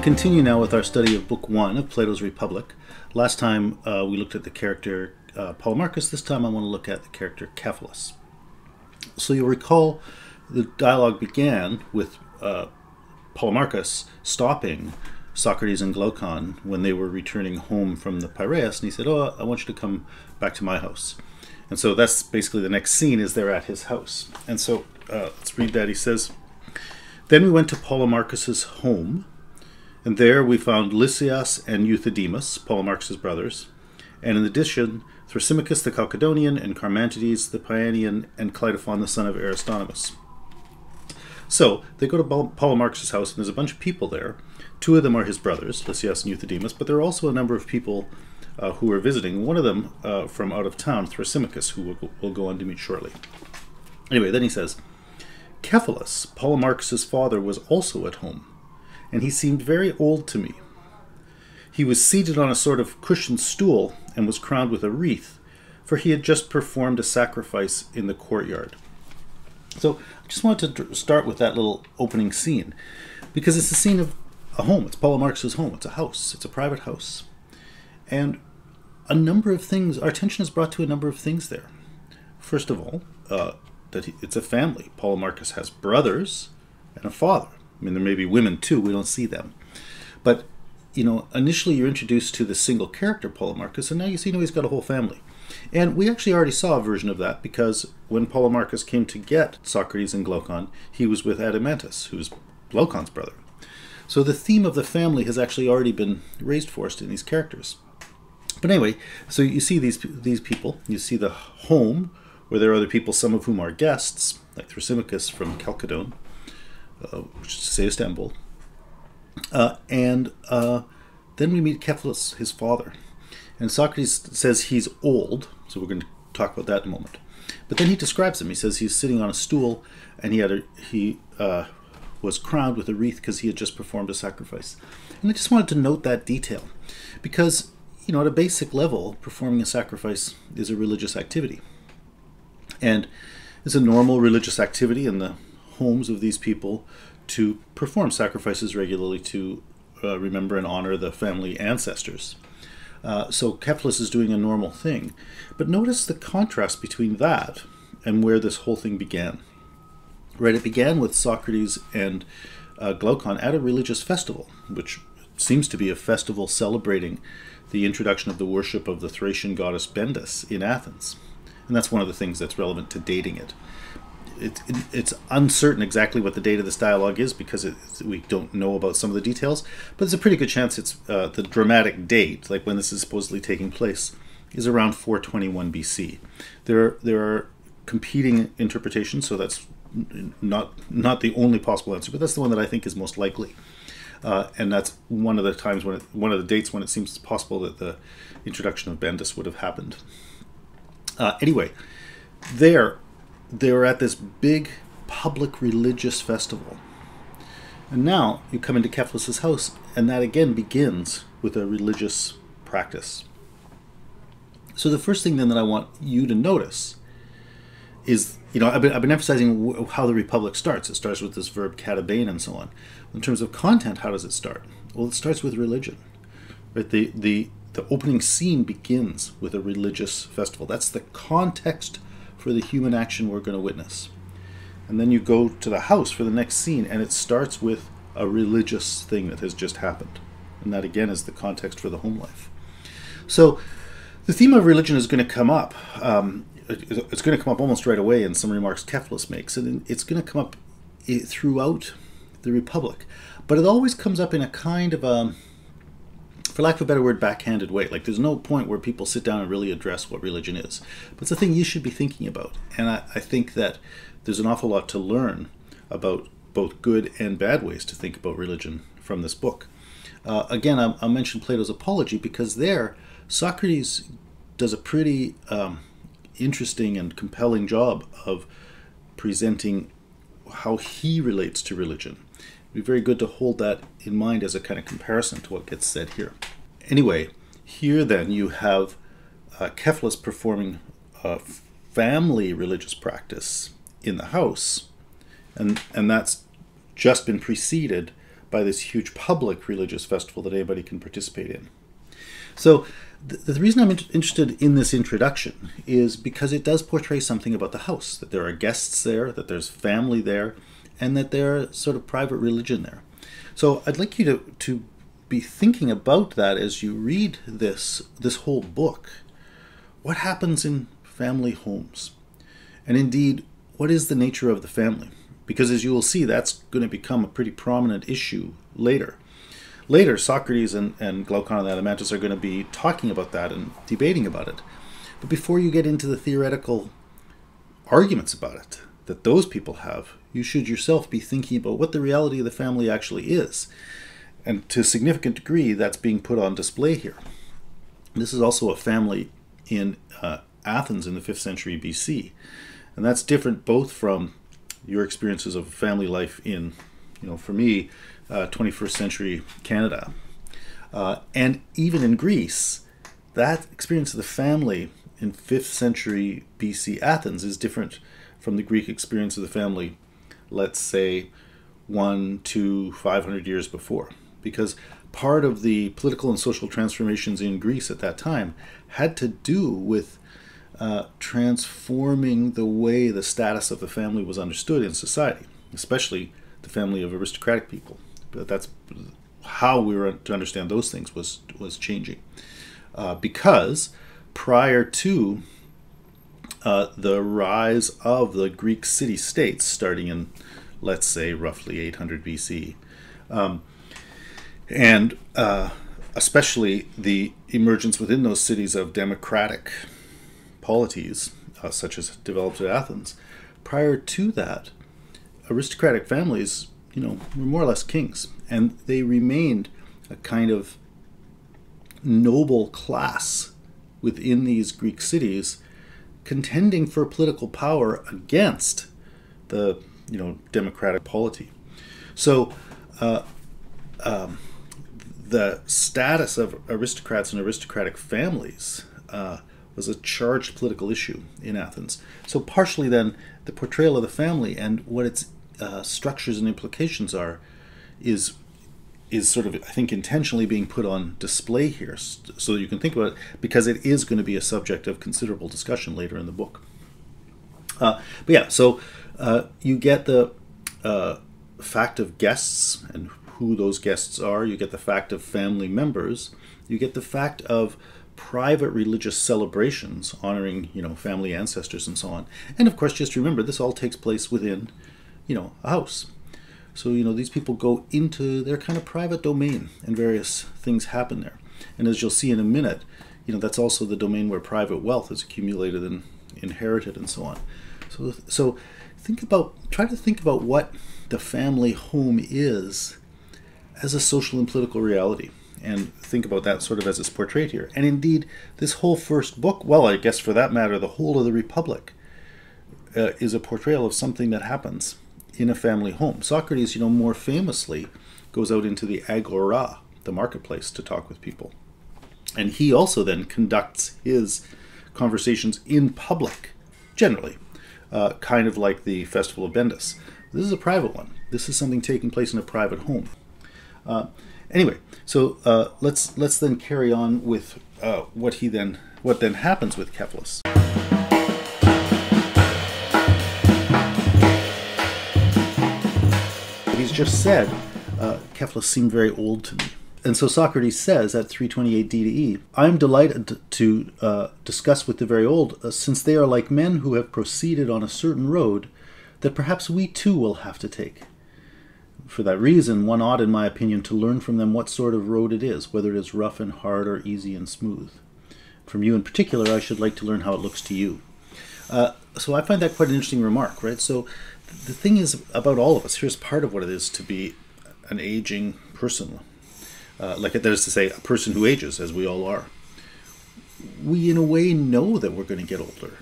To continue now with our study of Book One of Plato's Republic. Last time uh, we looked at the character uh, Polemarchus, this time I want to look at the character Cephalus. So you'll recall the dialogue began with uh, Polemarchus stopping Socrates and Glaucon when they were returning home from the Piraeus, and he said, Oh, I want you to come back to my house. And so that's basically the next scene is they're at his house. And so uh, let's read that. He says, Then we went to Polemarchus's home, and there we found Lysias and Euthydemus, Polemarchus's brothers, and in addition, Thrasymachus the Chalcedonian, and Charmantides the Paeanian, and Cleitophon the son of Aristonymus. So they go to Paul Polemarchus' house, and there's a bunch of people there. Two of them are his brothers, Lysias and Euthydemus, but there are also a number of people uh, who are visiting. One of them uh, from out of town, Thrasymachus, who we'll, we'll go on to meet shortly. Anyway, then he says, Cephalus, Paul Polemarchus' father, was also at home, and he seemed very old to me. He was seated on a sort of cushioned stool and was crowned with a wreath, for he had just performed a sacrifice in the courtyard. So I just wanted to start with that little opening scene, because it's the scene of a home. It's Polemarchus' home. It's a house. It's a private house. And a number of things, our attention is brought to a number of things there. First of all, uh, that he, it's a family. Polemarchus has brothers and a father. I mean, there may be women too, we don't see them. But, you know, initially you're introduced to the single character, Polemarchus, and now you see, he's got a whole family. And we actually already saw a version of that because when Polemarchus came to get Socrates and Glaucon, he was with Adeimantus, who's Glaucon's brother. So the theme of the family has actually already been raised for us in these characters. But anyway, so you see these these people. You see the home where there are other people, some of whom are guests, like Thrasymachus from Chalcedon, which is to say Istanbul. Uh, and uh, then we meet Cephalus, his father. And Socrates says he's old, so we're going to talk about that in a moment. But then he describes him. He says he's sitting on a stool, and he had a, he uh, was crowned with a wreath because he had just performed a sacrifice. And I just wanted to note that detail, because you know, at a basic level, performing a sacrifice is a religious activity. And it's a normal religious activity in the homes of these people to perform sacrifices regularly to uh, remember and honor the family ancestors. Uh, so Cephalus is doing a normal thing. But notice the contrast between that and where this whole thing began. Right, it began with Socrates and uh, Glaucon at a religious festival, which seems to be a festival celebrating the introduction of the worship of the Thracian goddess Bendis in Athens. And that's one of the things that's relevant to dating it. It, it it's uncertain exactly what the date of this dialogue is because it, we don't know about some of the details, but there's a pretty good chance it's uh, the dramatic date, like when this is supposedly taking place, is around 421 BC. There, there are competing interpretations, so that's not not the only possible answer, but that's the one that I think is most likely. Uh, and that's one of the times when it, one of the dates when it seems possible that the introduction of Bendis would have happened. Uh, anyway, there they were at this big public religious festival. And now you come into Cephalus's house, and that again begins with a religious practice. So the first thing then that I want you to notice is, you know, I've been, I've been emphasizing how the Republic starts. It starts with this verb katabane and so on. In terms of content, how does it start? Well, it starts with religion. Right? The, the, the opening scene begins with a religious festival. That's the context for the human action we're going to witness. And then you go to the house for the next scene, and it starts with a religious thing that has just happened. And that, again, is the context for the home life. So, the theme of religion is going to come up. Um, it's going to come up almost right away in some remarks Cephalus makes, and it's going to come up eh, throughout the Republic. But it always comes up in a kind of a, for lack of a better word, backhanded way. Like there's no point where people sit down and really address what religion is. But it's a thing you should be thinking about. And I, I think that there's an awful lot to learn about both good and bad ways to think about religion from this book. Uh, again, I'll, I'll, mention Plato's Apology because there, Socrates does a pretty um, interesting and compelling job of presenting how he relates to religion It'd be very good to hold that in mind as a kind of comparison to what gets said here. Anyway, here then you have uh, Cephalus performing a family religious practice in the house, and, and that's just been preceded by this huge public religious festival that anybody can participate in. So, the, the reason I'm in- interested in this introduction is because it does portray something about the house that there are guests there, that there's family there, and that there's sort of private religion there. So, I'd like you to, to be thinking about that as you read this this whole book. What happens in family homes? And indeed, what is the nature of the family? Because as you will see, that's going to become a pretty prominent issue later. Later, Socrates and, and Glaucon and Adeimantus are going to be talking about that and debating about it. But before you get into the theoretical arguments about it that those people have, you should yourself be thinking about what the reality of the family actually is. And to a significant degree, that's being put on display here. This is also a family in uh, Athens in the 5th century BC. And that's different both from your experiences of family life in, you know, for me, uh, 21st century Canada. Uh, and even in Greece, that experience of the family in 5th century BC Athens is different from the Greek experience of the family, let's say, one to 500 years before. Because part of the political and social transformations in Greece at that time had to do with uh, transforming the way the status of the family was understood in society, especially the family of aristocratic people. But that's how we were to understand those things was was changing, uh, because prior to uh, the rise of the Greek city states, starting in, let's say, roughly 800 BC, um, and uh, especially the emergence within those cities of democratic polities, uh, such as developed at Athens. Prior to that, aristocratic families, you know, were more or less kings, and they remained a kind of noble class within these Greek cities, contending for political power against the, you know, democratic polity. So, uh, um, the status of aristocrats and aristocratic families uh, was a charged political issue in Athens. So, partially then, the portrayal of the family and what its uh, structures and implications are is is sort of I think intentionally being put on display here so that you can think about it because it is going to be a subject of considerable discussion later in the book. Uh, but yeah, so uh, you get the uh, fact of guests and who those guests are. You get the fact of family members. You get the fact of private religious celebrations honoring, you know, family ancestors and so on. And of course, just remember this all takes place within, you know, a house. So, you know, these people go into their kind of private domain and various things happen there. And as you'll see in a minute, you know, that's also the domain where private wealth is accumulated and inherited and so on. So, so think about, try to think about what the family home is as a social and political reality and think about that sort of as it's portrayed here. And indeed, this whole first book, well, I guess for that matter, the whole of the Republic, uh, is a portrayal of something that happens in a family home. Socrates, you know, more famously goes out into the agora, the marketplace, to talk with people. And he also then conducts his conversations in public, generally, uh, kind of like the Festival of Bendis. This is a private one. This is something taking place in a private home. Uh, anyway, so uh, let's let's then carry on with uh, what he then what then happens with Cephalus. He's just said uh, seemed very old to me. And so Socrates says at 328 D to E, I am delighted to uh, discuss with the very old, uh, since they are like men who have proceeded on a certain road that perhaps we too will have to take. For that reason, one ought, in my opinion, to learn from them what sort of road it is, whether it is rough and hard or easy and smooth. From you in particular, I should like to learn how it looks to you. Uh, so I find that quite an interesting remark, right? So the thing is about all of us, here's part of what it is to be an aging person. Uh, like that is to say, a person who ages, as we all are. We, in a way, know that we're going to get older,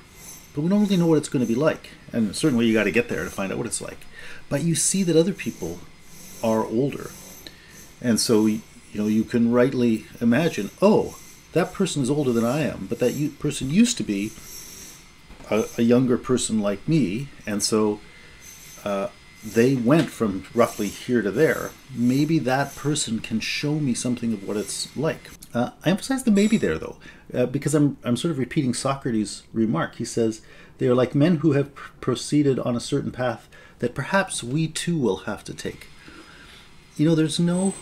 but we don't really know what it's going to be like. And certainly, you got to get there to find out what it's like. But you see that other people are older. And so, you know, you can rightly imagine, oh, that person is older than I am, but that person used to be a, a younger person like me. And so uh, they went from roughly here to there. Maybe that person can show me something of what it's like. Uh, I emphasize the maybe there, though, uh, because I'm, I'm sort of repeating Socrates' remark. He says, They are like men who have pr- proceeded on a certain path that perhaps we too will have to take. You know, there's no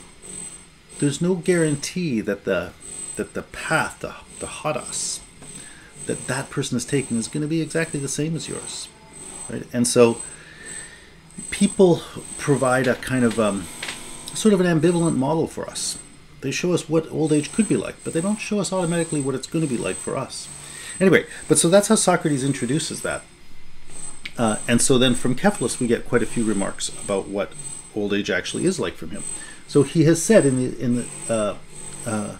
there's no guarantee that the that the path, the, the hodos, that that person is taking is going to be exactly the same as yours. Right? And so people provide a kind of um, sort of an ambivalent model for us. They show us what old age could be like, but they don't show us automatically what it's going to be like for us. Anyway, but so that's how Socrates introduces that. Uh, and so then from Cephalus, we get quite a few remarks about what old age actually is like from him. So he has said in the in the uh, uh,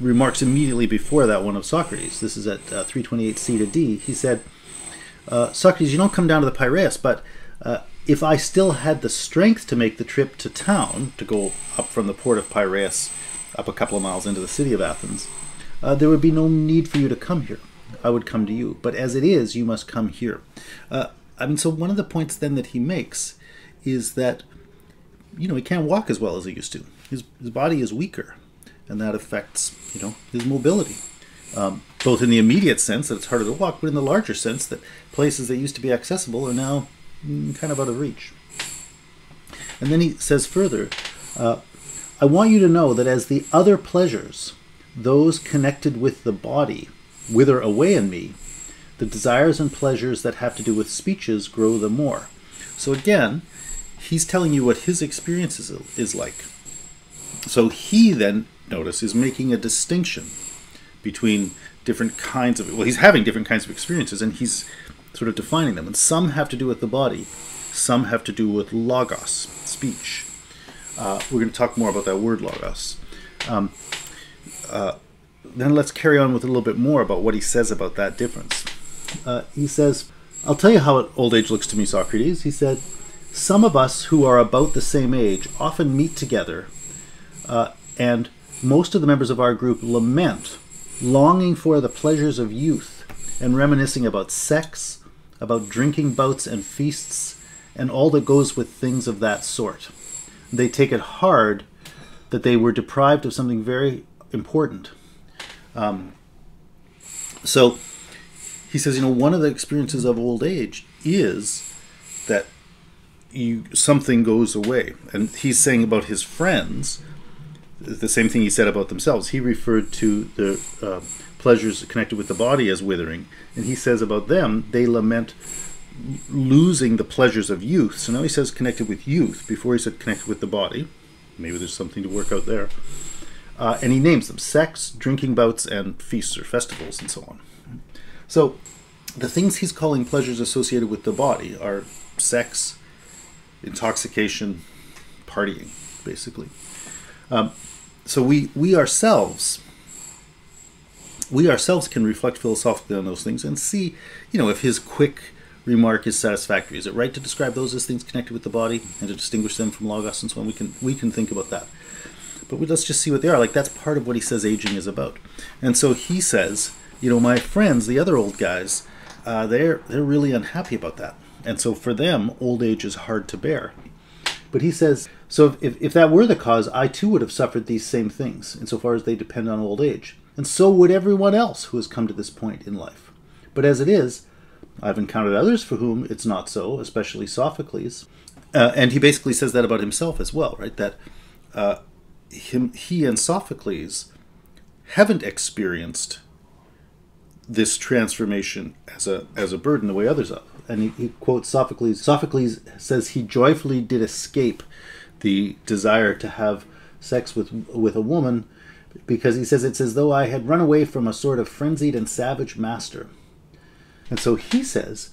remarks immediately before that one of Socrates. This is at uh, 328 C to D. He said, uh, Socrates, you don't come down to the Piraeus, but uh, if I still had the strength to make the trip to town, to go up from the port of Piraeus up a couple of miles into the city of Athens, uh, there would be no need for you to come here. I would come to you. But as it is, you must come here. Uh, I mean, so one of the points then that he makes is that, you know, he can't walk as well as he used to. His, his body is weaker, and that affects, you know, his mobility. Um, both in the immediate sense that it's harder to walk, but in the larger sense that places that used to be accessible are now kind of out of reach. And then he says further, uh, I want you to know that as the other pleasures, those connected with the body, wither away in me, the desires and pleasures that have to do with speeches grow the more. So again, he's telling you what his experience is, is like. So he then, notice, is making a distinction between different kinds of well he's having different kinds of experiences and he's sort of defining them. And some have to do with the body. Some have to do with logos speech. Uh, we're going to talk more about that word logos. Um, uh, then let's carry on with a little bit more about what he says about that difference. Uh, he says i'll tell you how old age looks to me socrates. He said some of us who are about the same age often meet together uh, and most of the members of our group lament longing for the pleasures of youth and reminiscing about sex, about drinking bouts and feasts, and all that goes with things of that sort. They take it hard that they were deprived of something very important. Um, so he says, you know, one of the experiences of old age is that you something goes away, and he's saying about his friends the same thing he said about themselves. He referred to the uh, pleasures connected with the body as withering, and he says about them, they lament losing the pleasures of youth. So now he says connected with youth. Before he said connected with the body. Maybe there's something to work out there. Uh, and he names them sex, drinking bouts, and feasts or festivals, and so on. So the things he's calling pleasures associated with the body are sex, intoxication, partying, basically. Um, so we we ourselves we ourselves can reflect philosophically on those things and see, you know, if his quick remark is satisfactory. Is it right to describe those as things connected with the body and to distinguish them from logos and so on? We can we can think about that. But we, let's just see what they are. Like that's part of what he says aging is about. And so he says, you know, my friends, the other old guys, uh, they're they're really unhappy about that. And so for them, old age is hard to bear. But he says, so if, if that were the cause, I too would have suffered these same things, insofar as they depend on old age. And so would everyone else who has come to this point in life. But as it is, I've encountered others for whom it's not so, especially Sophocles. Uh, and he basically says that about himself as well, right? That uh, him, he and Sophocles haven't experienced this transformation as a as a burden the way others have. And he, he quotes Sophocles. Sophocles says he joyfully did escape the desire to have sex with with a woman because he says it's as though I had run away from a sort of frenzied and savage master. And so he says,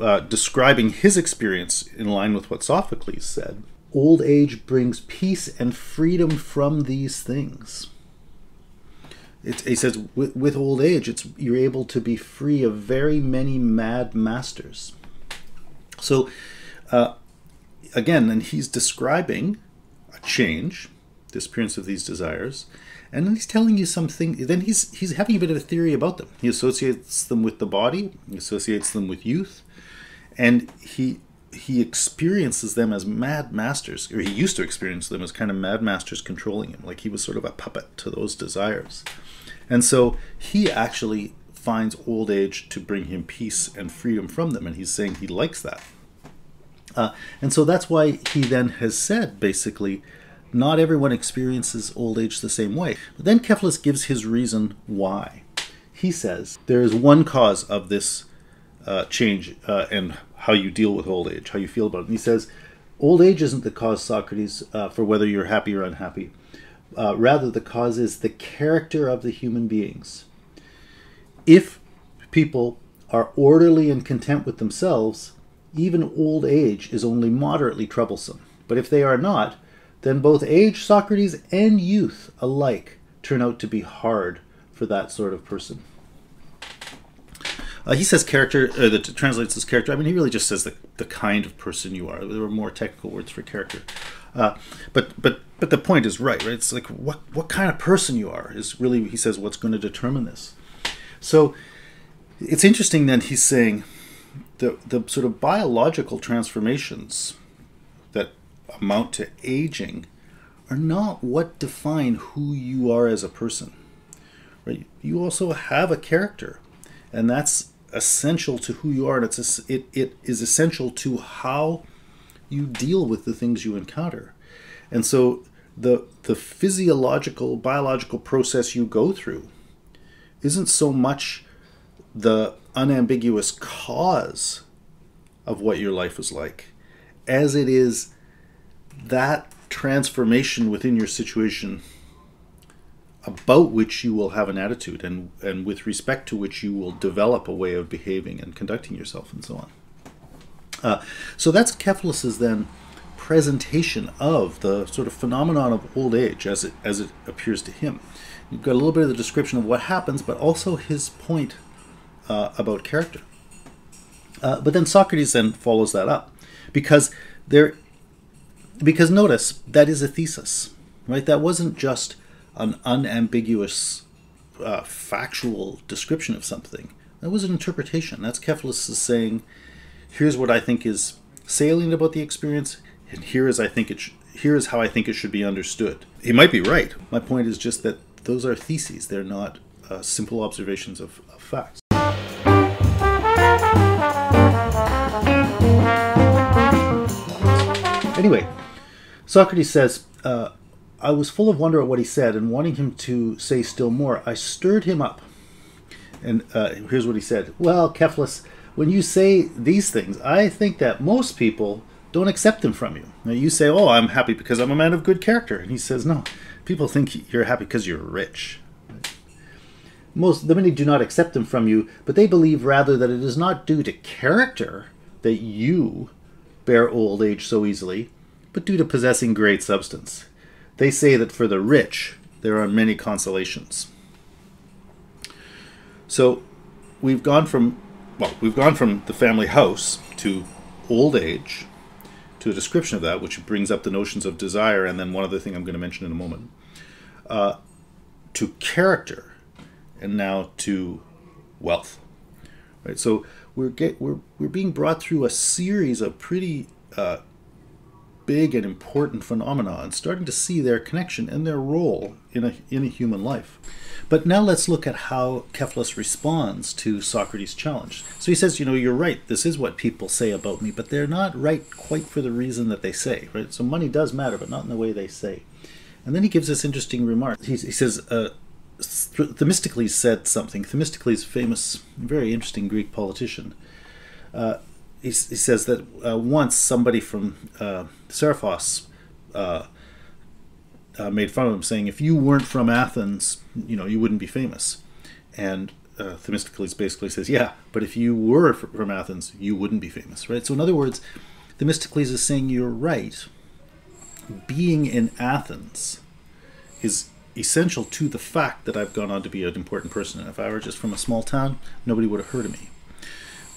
uh, describing his experience in line with what Sophocles said, old age brings peace and freedom from these things. It, he says, with, with old age, it's you're able to be free of very many mad masters. So, uh, again, and he's describing a change, disappearance of these desires, and then he's telling you something. Then he's he's having a bit of a theory about them. He associates them with the body. He associates them with youth, and he he experiences them as mad masters, or he used to experience them as kind of mad masters controlling him, like he was sort of a puppet to those desires. And so he actually finds old age to bring him peace and freedom from them, and he's saying he likes that. Uh, and so that's why he then has said, basically, not everyone experiences old age the same way. But then Cephalus gives his reason why. He says there is one cause of this uh, change uh, and how you deal with old age, how you feel about it. And he says, old age isn't the cause, Socrates, uh, for whether you're happy or unhappy. Uh, rather, the cause is the character of the human beings. If people are orderly and content with themselves, even old age is only moderately troublesome. But if they are not, then both age, Socrates, and youth alike turn out to be hard for that sort of person. Uh, he says character, uh, that translates as character. I mean, he really just says the, the kind of person you are. There are more technical words for character. Uh, but but but the point is right, right? It's like what what kind of person you are is really he says what's going to determine this. So it's interesting that he's saying the the sort of biological transformations that amount to aging are not what define who you are as a person. Right? You also have a character, and that's essential to who you are, and it's it, it is essential to how you deal with the things you encounter. And so the the physiological biological process you go through isn't so much the unambiguous cause of what your life is like as it is that transformation within your situation about which you will have an attitude and, and with respect to which you will develop a way of behaving and conducting yourself and so on. Uh, so that's Cephalus's then presentation of the sort of phenomenon of old age as it as it appears to him. You've got a little bit of the description of what happens, but also his point uh, about character. Uh, but then Socrates then follows that up because there, because notice that is a thesis, right? That wasn't just an unambiguous uh, factual description of something. That was an interpretation. That's Cephalus is saying, here's what I think is salient about the experience, and here is I think it here is how I think it should be understood. He might be right. My point is just that those are theses; they're not uh, simple observations of, of facts. Anyway, Socrates says, uh, I was full of wonder at what he said, and wanting him to say still more, I stirred him up. And uh, here's what he said Well, Cephalus, when you say these things, I think that most people don't accept them from you. Now, you say, Oh, I'm happy because I'm a man of good character. And he says, No, people think you're happy because you're rich. Most the many do not accept them from you, but they believe rather that it is not due to character that you bear old age so easily, but due to possessing great substance. They say that for the rich there are many consolations. So we've gone from well, we've gone from the family house to old age to a description of that, which brings up the notions of desire, and then one other thing I'm going to mention in a moment, uh, to character, and now to wealth. Right. So we're get we're we're being brought through a series of pretty uh, big and important phenomena and starting to see their connection and their role in a in a human life. But now let's look at how Cephalus responds to Socrates' challenge. So he says, you know, you're right. This is what people say about me, but they're not right quite for the reason that they say. Right. So money does matter, but not in the way they say. And then he gives this interesting remark. He, he says. Uh, Themistocles said something. Themistocles, famous, very interesting Greek politician, uh, he, he, says that uh, once somebody from uh, Seriphos uh, uh, made fun of him, saying, "If you weren't from Athens, you know, you wouldn't be famous." And uh, Themistocles basically says, "Yeah, but if you were from Athens, you wouldn't be famous, right?" So, in other words, Themistocles is saying, "You're right. Being in Athens is essential to the fact that I've gone on to be an important person. And if I were just from a small town, nobody would have heard of me.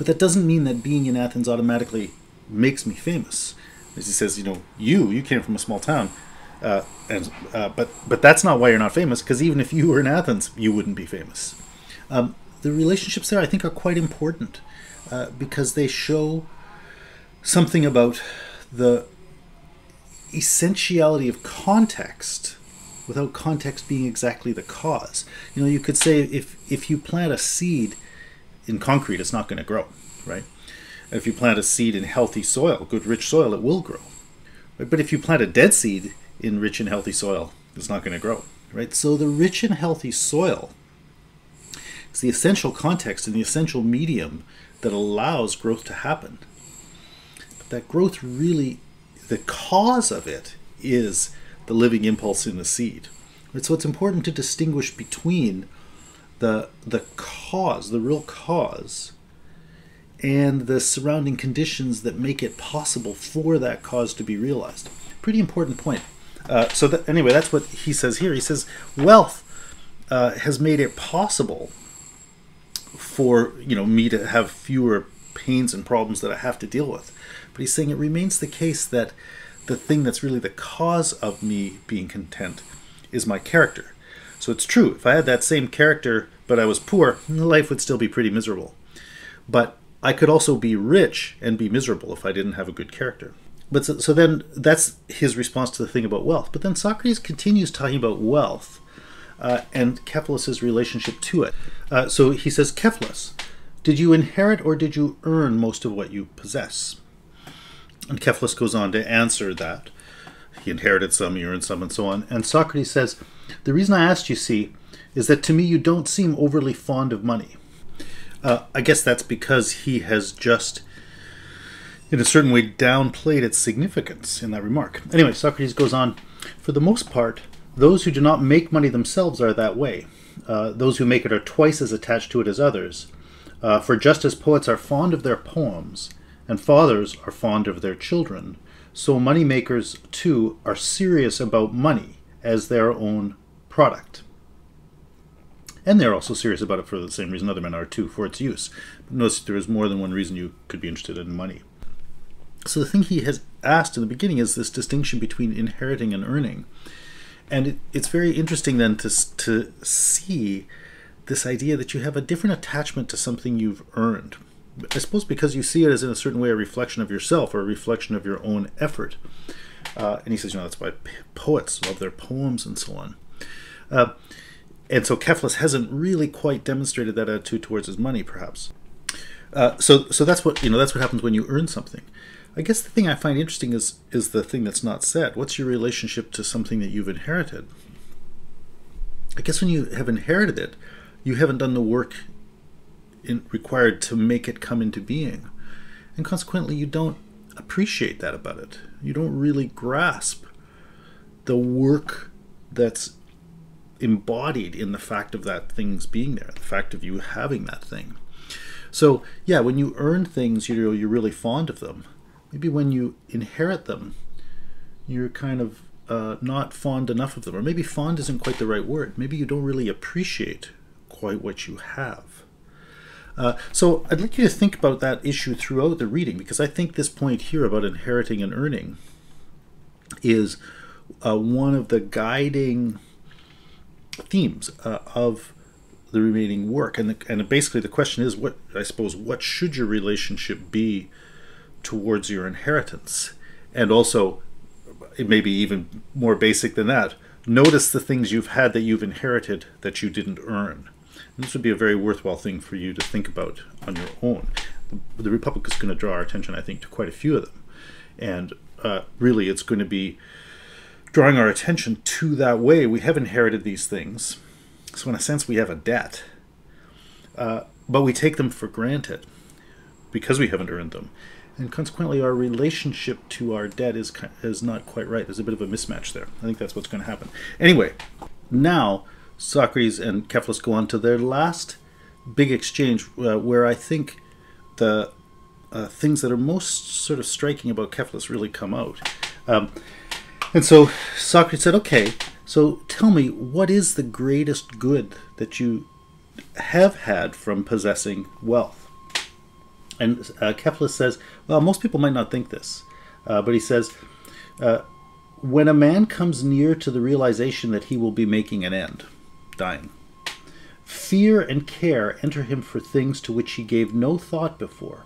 But that doesn't mean that being in Athens automatically makes me famous. As he says, you know, you you came from a small town, uh, and uh, but but that's not why you're not famous. Because even if you were in Athens, you wouldn't be famous. Um, the relationships there, I think, are quite important uh, because they show something about the essentiality of context without context being exactly the cause. You know, you could say if if you plant a seed in concrete, it's not going to grow, right? If you plant a seed in healthy soil, good rich soil, it will grow. Right? But if you plant a dead seed in rich and healthy soil, it's not going to grow, right? So the rich and healthy soil is the essential context and the essential medium that allows growth to happen. But that growth really, the cause of it is the living impulse in the seed. Right? So it's important to distinguish between the the cause, the real cause, and the surrounding conditions that make it possible for that cause to be realized. Pretty important point. Uh, so that, anyway, that's what he says here. He says wealth uh, has made it possible for you know me to have fewer pains and problems that I have to deal with. But he's saying it remains the case that the thing that's really the cause of me being content is my character. So it's true, if I had that same character but I was poor, life would still be pretty miserable. But I could also be rich and be miserable if I didn't have a good character. But so, so then that's his response to the thing about wealth. But then Socrates continues talking about wealth uh, and Cephalus' relationship to it. Uh, so he says, Cephalus, did you inherit or did you earn most of what you possess? And Cephalus goes on to answer that. He inherited some, he earned some, and so on. And Socrates says, The reason I asked you, see, is that to me you don't seem overly fond of money. Uh, I guess that's because he has just, in a certain way, downplayed its significance in that remark. Anyway, Socrates goes on For the most part, those who do not make money themselves are that way. Uh, those who make it are twice as attached to it as others. Uh, for just as poets are fond of their poems, and fathers are fond of their children, so money makers too are serious about money as their own product. And they're also serious about it for the same reason other men are too, for its use. But notice there is more than one reason you could be interested in money. So the thing he has asked in the beginning is this distinction between inheriting and earning. And it, it's very interesting then to, to see this idea that you have a different attachment to something you've earned. I suppose because you see it as in a certain way a reflection of yourself or a reflection of your own effort. Uh, and he says, you know, that's why poets love their poems and so on. Uh, and so Cephalus hasn't really quite demonstrated that attitude towards his money, perhaps. Uh, so, so that's what you know. That's what happens when you earn something. I guess the thing I find interesting is is the thing that's not said. What's your relationship to something that you've inherited? I guess when you have inherited it, you haven't done the work in, required to make it come into being. And consequently, you don't appreciate that about it. You don't really grasp the work that's embodied in the fact of that thing's being there, the fact of you having that thing. So, yeah, when you earn things, you're, you're really fond of them. Maybe when you inherit them, you're kind of uh, not fond enough of them. Or maybe fond isn't quite the right word. Maybe you don't really appreciate quite what you have. Uh, so I'd like you to think about that issue throughout the reading because I think this point here about inheriting and earning is uh, one of the guiding themes uh, of the remaining work. And, the, and basically the question is, what I suppose, what should your relationship be towards your inheritance? And also, it may be even more basic than that. Notice the things you've had that you've inherited that you didn't earn. And this would be a very worthwhile thing for you to think about on your own. The, the Republic is going to draw our attention, I think, to quite a few of them. And uh, really, it's going to be drawing our attention to that way. We have inherited these things. So, in a sense, we have a debt. Uh, but we take them for granted because we haven't earned them. And consequently, our relationship to our debt is, is not quite right. There's a bit of a mismatch there. I think that's what's going to happen. Anyway, now Socrates and Cephalus go on to their last big exchange, uh, where I think the uh, things that are most sort of striking about Cephalus really come out. Um, and so Socrates said, Okay, so tell me, what is the greatest good that you have had from possessing wealth? And uh, says, Well, most people might not think this, uh, but he says, uh, When a man comes near to the realization that he will be making an end, dying. Fear and care enter him for things to which he gave no thought before.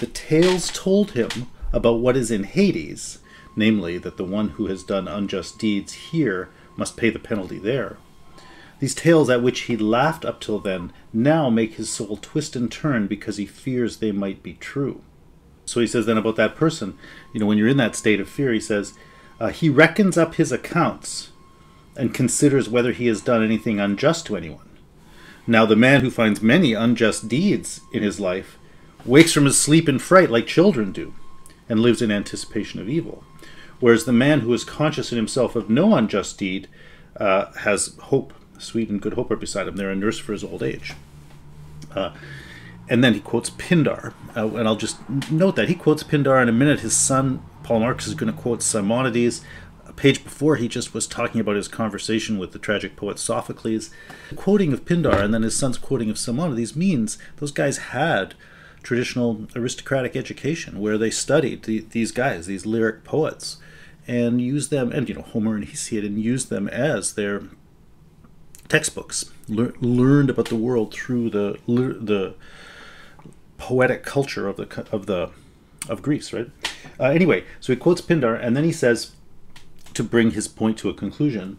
The tales told him about what is in Hades, namely, that the one who has done unjust deeds here must pay the penalty there. These tales at which he laughed up till then now make his soul twist and turn because he fears they might be true. So he says then about that person, you know, when you're in that state of fear, he says, uh, he reckons up his accounts and considers whether he has done anything unjust to anyone. Now, the man who finds many unjust deeds in his life wakes from his sleep in fright like children do, and lives in anticipation of evil. Whereas the man who is conscious in himself of no unjust deed uh, has hope, sweet and good hope are beside him. They're a nurse for his old age. Uh, and then he quotes Pindar, uh, and I'll just note that he quotes Pindar in a minute. His son Polemarchus is going to quote Simonides. A page before, he just was talking about his conversation with the tragic poet Sophocles. The quoting of Pindar and then his son's quoting of Simonides means those guys had traditional aristocratic education where they studied the, these guys, these lyric poets, and use them, and you know Homer and Hesiod, and use them as their textbooks. Le- learned about the world through the the poetic culture of the of the of Greece, right? Uh, anyway, so he quotes Pindar, and then he says, to bring his point to a conclusion,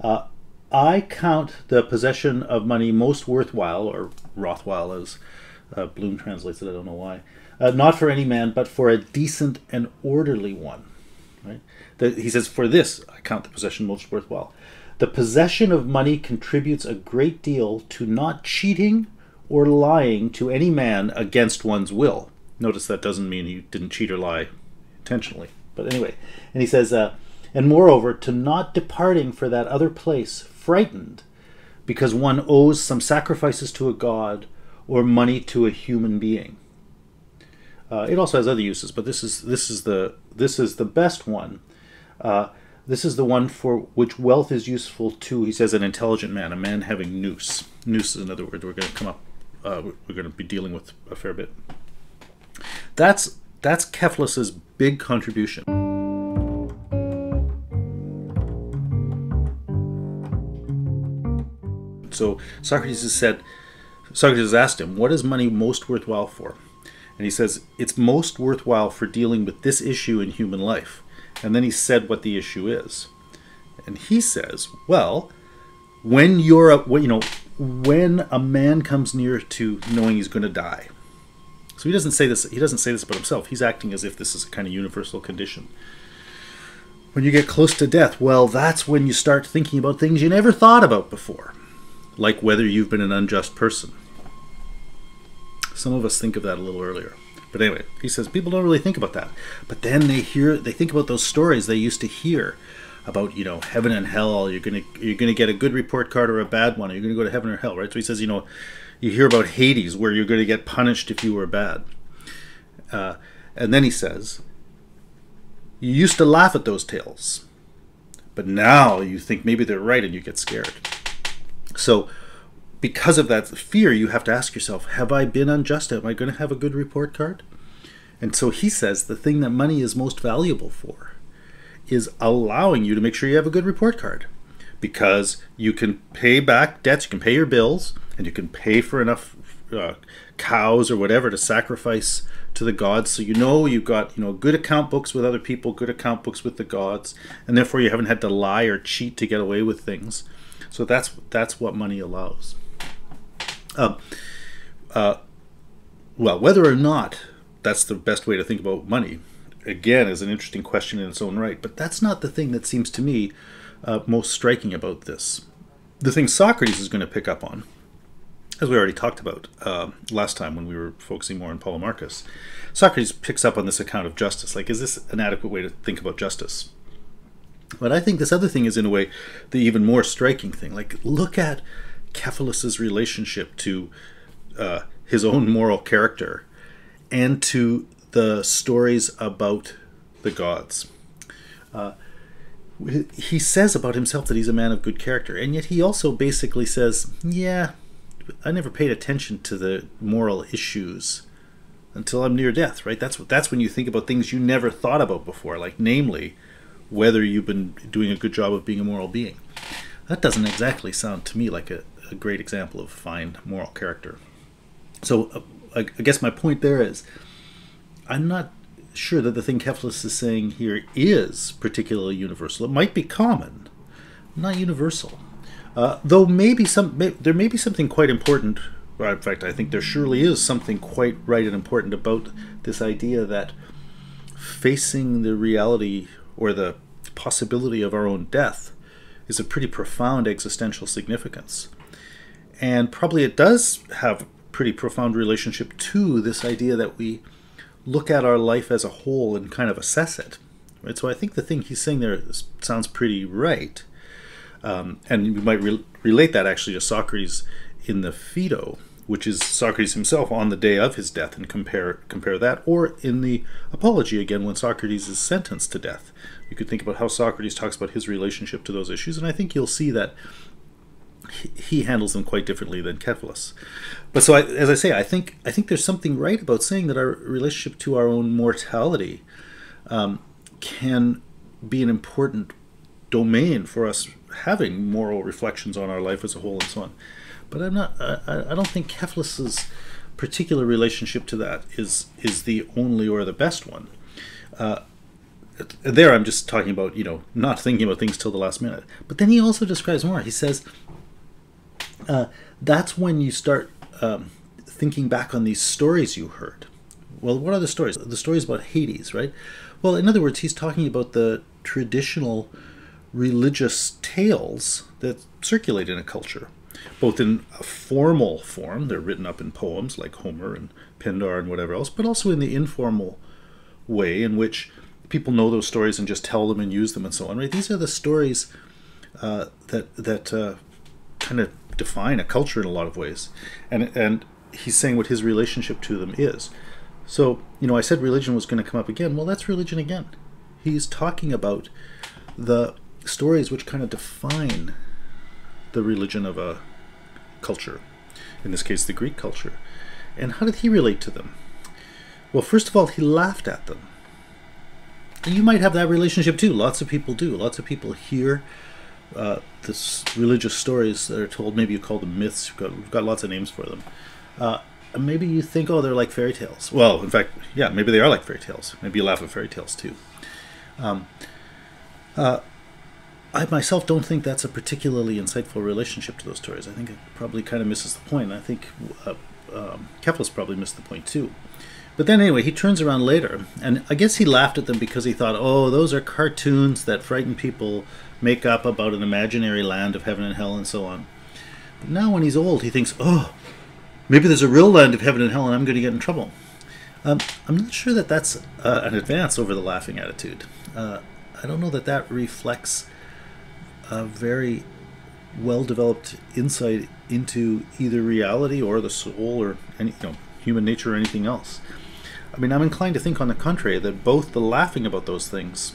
uh, I count the possession of money most worthwhile, or Rothwhile as uh, Bloom translates it, I don't know why, uh, not for any man, but for a decent and orderly one. Right? The, he says, for this I count the possession most worthwhile. The possession of money contributes a great deal to not cheating or lying to any man against one's will. Notice that doesn't mean he didn't cheat or lie intentionally. But anyway, and he says, uh, and moreover, to not departing for that other place frightened because one owes some sacrifices to a god or money to a human being. Uh, it also has other uses, but this is this is the this is the best one. Uh, this is the one for which wealth is useful to, he says, an intelligent man, a man having nous. Nous is another word we're going to come up, uh, we're going to be dealing with a fair bit. That's that's Cephalus's big contribution. So Socrates has said, Socrates asked him, what is money most worthwhile for? And he says, it's most worthwhile for dealing with this issue in human life. And then he said what the issue is. And he says, well, when you're a, you know, when a man comes near to knowing he's going to die, so he doesn't say this. He doesn't say this about himself. He's acting as if this is a kind of universal condition. When you get close to death, well, that's when you start thinking about things you never thought about before, like whether you've been an unjust person. Some of us think of that a little earlier. But anyway, he says people don't really think about that. But then they hear, they think about those stories they used to hear about you know heaven and hell. You're gonna you're gonna get a good report card or a bad one. You're gonna go to heaven or hell, right? So he says, you know, you hear about Hades, where you're to get punished if you were bad. Uh, and then he says, You used to laugh at those tales, but now you think maybe they're right and you get scared. So, because of that fear, you have to ask yourself, Have I been unjust? Am I going to have a good report card? And so he says the thing that money is most valuable for is allowing you to make sure you have a good report card because you can pay back debts, you can pay your bills, and you can pay for enough uh, cows or whatever to sacrifice to the gods so you know you've got you know good account books with other people good account books with the gods and therefore you haven't had to lie or cheat to get away with things so that's that's what money allows um, uh, well whether or not that's the best way to think about money again is an interesting question in its own right but that's not the thing that seems to me uh, most striking about this the thing socrates is going to pick up on as we already talked about uh, last time when we were focusing more on Polemarchus, Socrates picks up on this account of justice. Like, is this an adequate way to think about justice? But I think this other thing is, in a way, the even more striking thing. Like, look at Cephalus's relationship to uh, his own moral character and to the stories about the gods. Uh, he says about himself that he's a man of good character, and yet he also basically says, Yeah, I never paid attention to the moral issues until I'm near death, right? That's that's when you think about things you never thought about before, like namely whether you've been doing a good job of being a moral being. That doesn't exactly sound to me like a, a great example of fine moral character. So uh, I, guess my point there is I'm not sure that the thing Cephalus is saying here is particularly universal. It might be common, not universal. Uh, though maybe some may, there may be something quite important. In fact, I think there surely is something quite right and important about this idea that facing the reality or the possibility of our own death is a pretty profound existential significance. And probably it does have pretty profound relationship to this idea that we look at our life as a whole and kind of assess it. Right? So I think the thing he's saying there sounds pretty right. Um, and we might re- relate that actually to Socrates in the Phaedo, which is Socrates himself on the day of his death, and compare compare that, or in the Apology again when Socrates is sentenced to death. You could think about how Socrates talks about his relationship to those issues, and I think you'll see that he handles them quite differently than Cephalus. But so, I, as I say, I think I think there's something right about saying that our relationship to our own mortality um, can be an important domain for us having moral reflections on our life as a whole and so on. But I'm not. I, I don't think Cephalus's particular relationship to that is is the only or the best one. Uh, there, I'm just talking about you know not thinking about things till the last minute. But then he also describes more. He says uh, that's when you start um, thinking back on these stories you heard. Well, what are the stories? The stories about Hades, right? Well, in other words, he's talking about the traditional religious tales that circulate in a culture, both in a formal form, they're written up in poems like Homer and Pindar and whatever else, but also in the informal way in which people know those stories and just tell them and use them and so on. Right? These are the stories uh, that that uh, kind of define a culture in a lot of ways, and and he's saying what his relationship to them is. So you know, I said religion was going to come up again. Well, that's religion again. He's talking about the stories which kind of define the religion of a culture, in this case, the Greek culture. And how did he relate to them? Well, first of all, he laughed at them. You might have that relationship too. Lots of people do. Lots of people hear uh, this religious stories that are told. Maybe you call them myths. We've got, we've got lots of names for them. Uh, maybe you think, oh, they're like fairy tales. Well, in fact, yeah, maybe they are like fairy tales. Maybe you laugh at fairy tales too. Um, uh, I myself don't think that's a particularly insightful relationship to those stories. I think it probably kind of misses the point. I think uh, um, Cephalus probably missed the point too. But then anyway, he turns around later, and I guess he laughed at them because he thought, oh, those are cartoons that frighten people make up about an imaginary land of heaven and hell and so on. But now when he's old, he thinks, oh, maybe there's a real land of heaven and hell and I'm going to get in trouble. Um, I'm not sure that that's uh, an advance over the laughing attitude. Uh, I don't know that that reflects a very well developed insight into either reality or the soul or any, you know, human nature or anything else. I mean, I'm inclined to think, on the contrary, that both the laughing about those things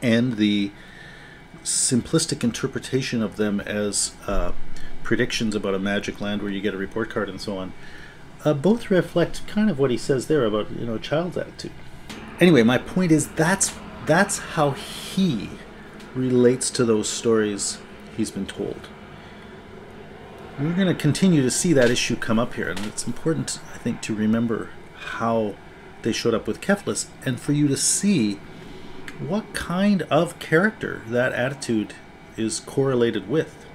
and the simplistic interpretation of them as uh, predictions about a magic land where you get a report card and so on, uh, both reflect kind of what he says there about you know a child's attitude. Anyway, my point is that's that's how he relates to those stories he's been told. We're going to continue to see that issue come up here, and it's important, I think, to remember how they showed up with Cephalus and for you to see what kind of character that attitude is correlated with.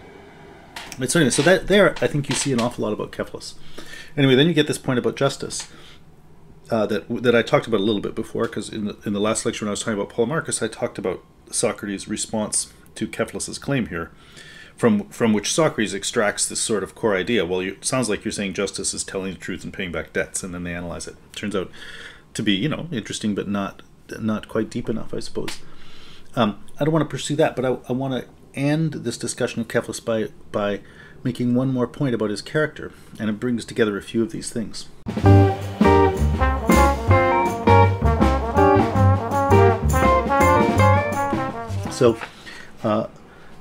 But so anyway, so that there, I think you see an awful lot about Cephalus. Anyway, then you get this point about justice uh, that that I talked about a little bit before, because in the, in the last lecture when I was talking about Polemarchus, I talked about Socrates' response to Cephalus's claim here, from from which Socrates extracts this sort of core idea. Well, you, it sounds like you're saying justice is telling the truth and paying back debts, and then they analyze it. Turns out to be you know interesting, but not not quite deep enough, I suppose. Um, I don't want to pursue that, but I, I want to end this discussion of Cephalus by by making one more point about his character, and it brings together a few of these things. So, uh,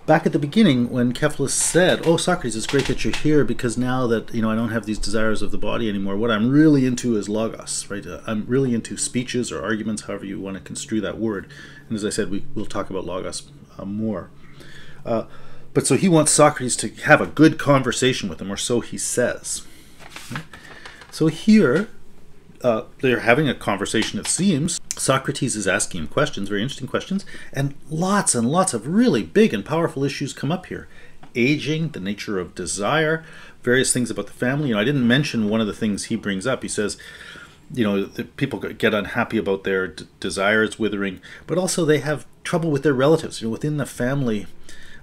back at the beginning, when Cephalus said, "Oh, Socrates, it's great that you're here because now that you know I don't have these desires of the body anymore, what I'm really into is logos, right? Uh, I'm really into speeches or arguments, however you want to construe that word. And as I said, we will talk about logos uh, more. Uh, but so he wants Socrates to have a good conversation with him, or so he says. So here, uh, they're having a conversation, it seems. Socrates is asking him questions, very interesting questions, and lots and lots of really big and powerful issues come up here. Aging, the nature of desire, various things about the family. You know, I didn't mention one of the things he brings up. He says, you know, people get unhappy about their desires withering, but also they have trouble with their relatives. You know, within the family,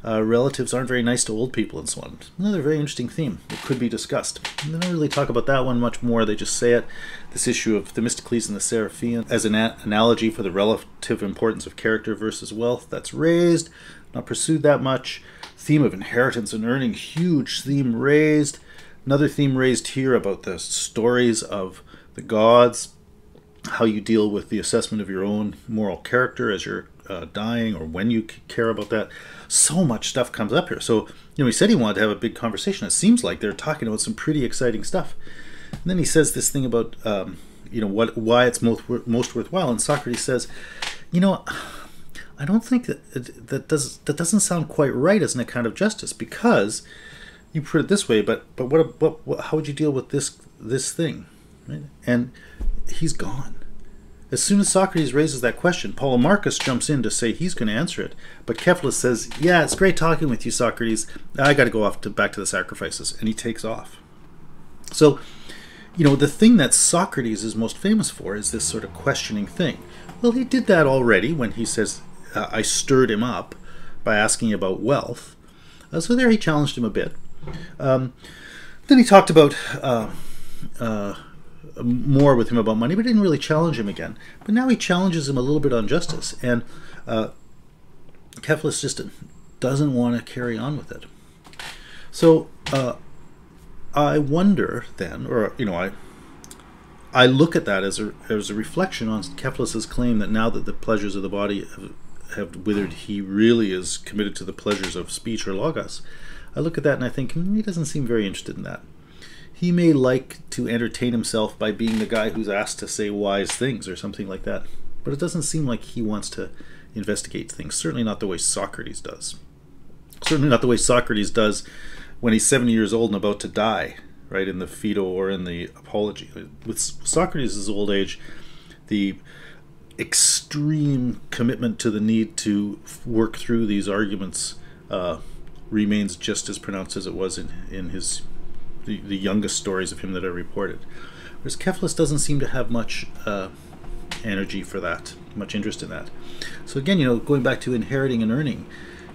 uh, relatives aren't very nice to old people and so on. Another very interesting theme that could be discussed. They don't really talk about that one much more. They just say it. This issue of Themistocles and the Seriphian as an analogy for the relative importance of character versus wealth. That's raised, not pursued that much. Theme of inheritance and earning, huge theme raised. Another theme raised here about the stories of the gods, how you deal with the assessment of your own moral character as you're uh, dying or when you care about that. So much stuff comes up here. So, you know, he said he wanted to have a big conversation. It seems like they're talking about some pretty exciting stuff. And then he says this thing about, um, you know, what why it's most most worthwhile. And Socrates says, you know, I don't think that that does that doesn't sound quite right as an account of justice because you put it this way. But but what, what, what how would you deal with this this thing? Right? And he's gone. As soon as Socrates raises that question, Polemarchus jumps in to say he's going to answer it. But Cephalus says, Yeah, it's great talking with you, Socrates. I got to go off to back to the sacrifices. And he takes off. So, you know, the thing that Socrates is most famous for is this sort of questioning thing. Well, he did that already when he says, uh, I stirred him up by asking about wealth. Uh, so there he challenged him a bit. Um, then he talked about. Uh, uh more with him about money, but didn't really challenge him again. But now he challenges him a little bit on justice, and uh, just doesn't want to carry on with it. So uh, I wonder then, or you know, I I look at that as a as a reflection on Cephalus's claim that now that the pleasures of the body have, have withered, he really is committed to the pleasures of speech or logos. I look at that and I think hmm, he doesn't seem very interested in that he may like to entertain himself by being the guy who's asked to say wise things or something like that. But it doesn't seem like he wants to investigate things. Certainly not the way Socrates does. Certainly not the way Socrates does when he's 70 years old and about to die, right, in the Phaedo or in the Apology. With Socrates' old age, the extreme commitment to the need to work through these arguments uh, remains just as pronounced as it was in, in his the, the youngest stories of him that are reported. Whereas Cephalus doesn't seem to have much uh, energy for that, much interest in that. So again, you know, going back to inheriting and earning,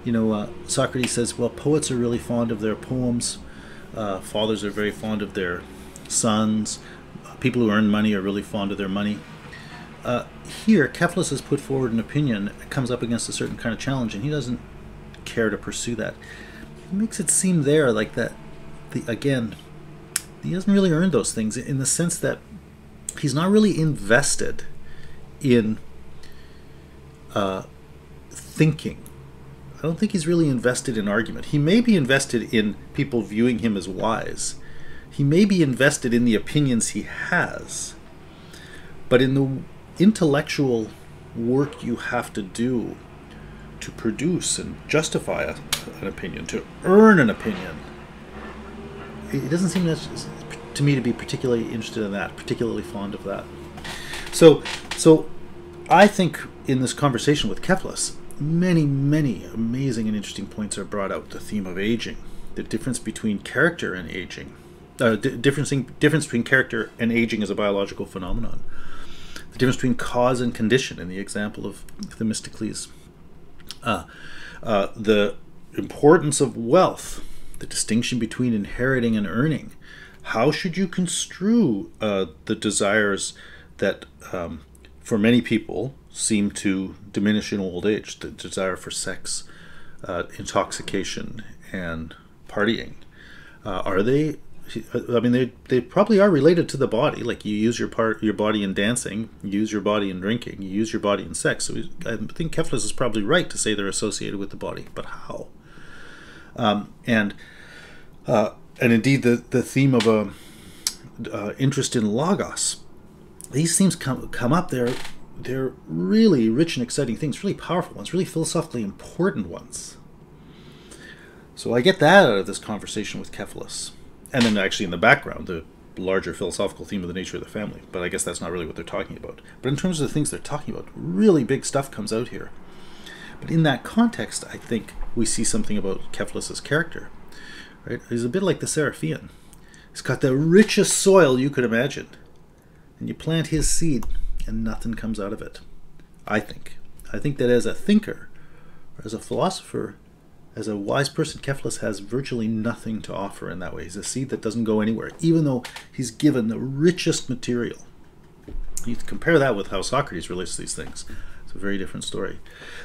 you know, uh, Socrates says, well, poets are really fond of their poems. Uh, fathers are very fond of their sons. People who earn money are really fond of their money. Uh, here, Cephalus has put forward an opinion comes up against a certain kind of challenge, and he doesn't care to pursue that. It makes it seem there like that the, again, he hasn't really earned those things in the sense that he's not really invested in uh, thinking. I don't think he's really invested in argument. He may be invested in people viewing him as wise. He may be invested in the opinions he has. But in the intellectual work you have to do to produce and justify a, an opinion, to earn an opinion, it doesn't seem to me to be particularly interested in that, particularly fond of that. So, so I think in this conversation with Cephalus, many, many amazing and interesting points are brought out. The theme of aging, the difference between character and aging, uh, difference, difference between character and aging as a biological phenomenon, the difference between cause and condition in the example of Themistocles, uh, uh, the importance of wealth the distinction between inheriting and earning. How should you construe uh, the desires that, um, for many people, seem to diminish in old age? The desire for sex, uh, intoxication, and partying. Uh, are they? I mean, they they probably are related to the body. Like you use your part, your body in dancing, you use your body in drinking, you use your body in sex. So I think Cephalus is probably right to say they're associated with the body, but how? Um, and uh, and indeed, the, the theme of a uh, interest in logos. These themes come come up. They're they're really rich and exciting things, really powerful ones, really philosophically important ones. So I get that out of this conversation with Cephalus, and then actually in the background, the larger philosophical theme of the nature of the family, but I guess that's not really what they're talking about. But in terms of the things they're talking about, really big stuff comes out here. But in that context, I think we see something about Cephalus's character. Right? He's a bit like the Seriphian. He's got the richest soil you could imagine. And you plant his seed, and nothing comes out of it. I think. I think that as a thinker, or as a philosopher, as a wise person, Cephalus has virtually nothing to offer in that way. He's a seed that doesn't go anywhere, even though he's given the richest material. You compare that with how Socrates relates these things. It's a very different story.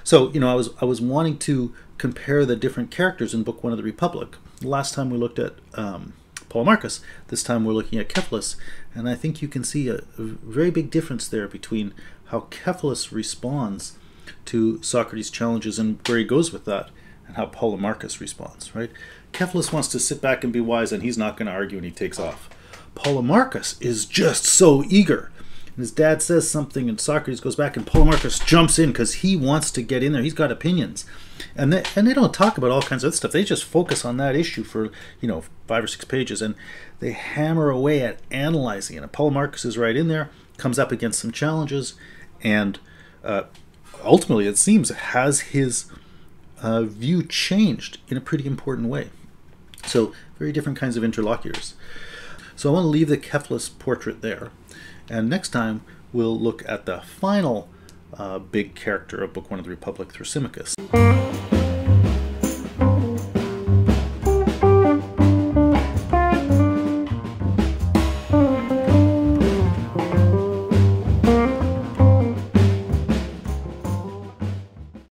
So, you know, I was I was wanting to compare the different characters in Book One of the Republic. Last time we looked at um, Polemarchus. This time we're looking at Cephalus, and I think you can see a, a very big difference there between how Cephalus responds to Socrates' challenges and where he goes with that, and how Polemarchus responds. Right? Cephalus wants to sit back and be wise, and he's not going to argue, and he takes off. Polemarchus is just so eager and his dad says something, and Socrates goes back, and Polemarchus jumps in because he wants to get in there. He's got opinions, and they and they don't talk about all kinds of other stuff. They just focus on that issue for you know five or six pages, and they hammer away at analyzing it. And Polemarchus is right in there, comes up against some challenges, and uh, ultimately, it seems, has his uh, view changed in a pretty important way. So, very different kinds of interlocutors. So, I want to leave the Cephalus portrait there. And next time, we'll look at the final uh, big character of Book One of the Republic, Thrasymachus.